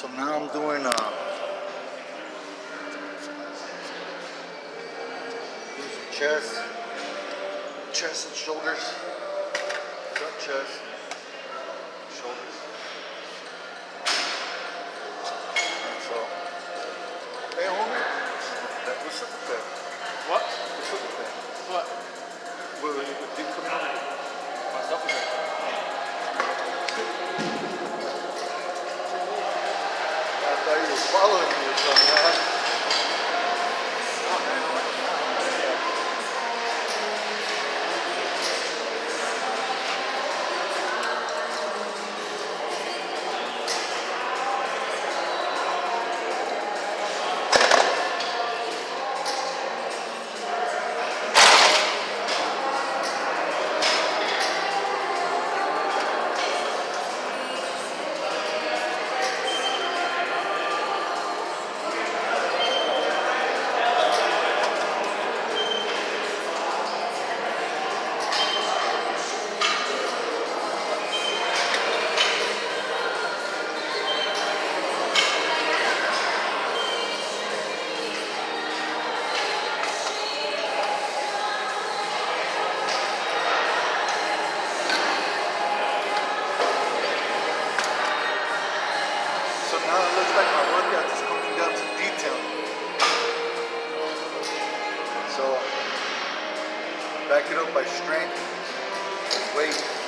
So now I'm doing uh, chest, chest and shoulders, front chest, shoulders. And so, hey homie, that, what's up with that? What? What's up with that? What? Thought you were now it looks like my workout is coming down to detail. So back it up by strength, weight.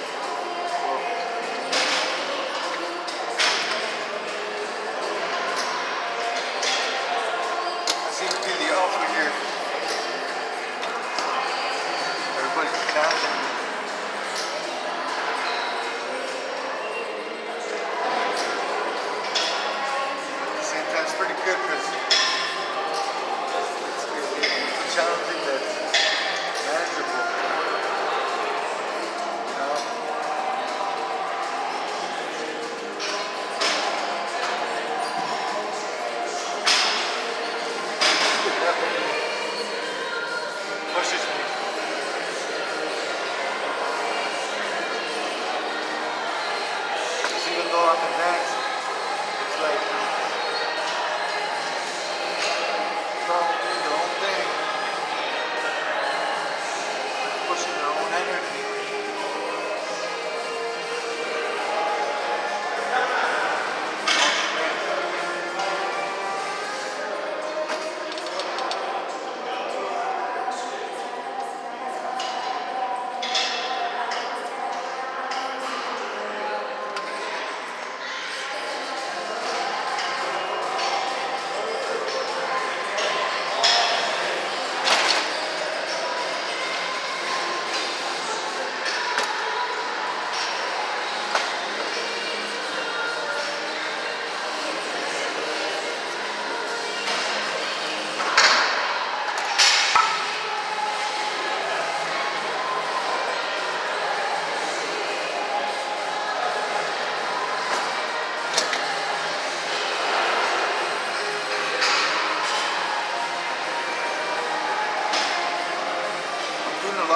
Because even though I'm it's like trying to do your own thing, pushing your own energy.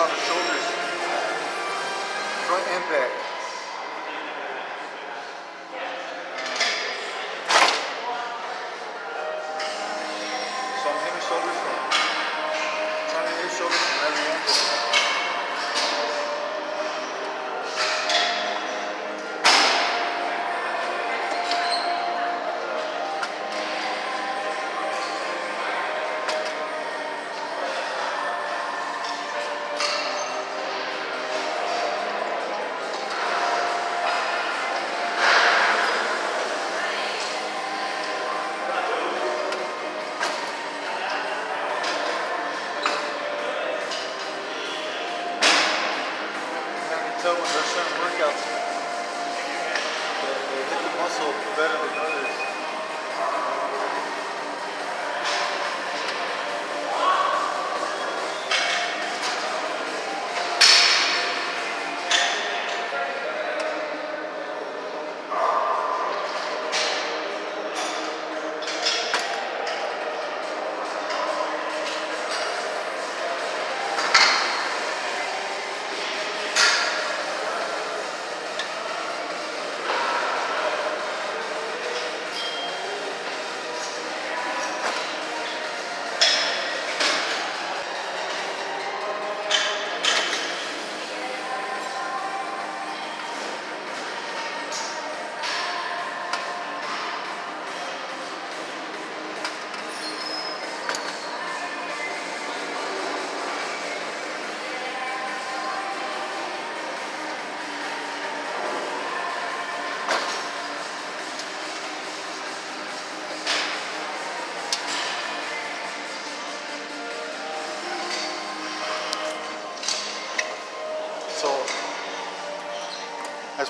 Lot of shoulders, front and workouts they hit the muscle better than others.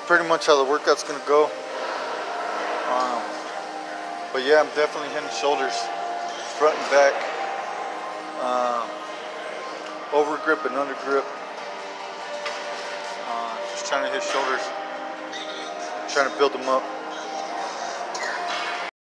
Pretty much how the workout's gonna go. Um, but yeah, I'm definitely hitting shoulders, front and back, uh, over grip and under grip. Uh, just trying to hit shoulders, trying to build them up.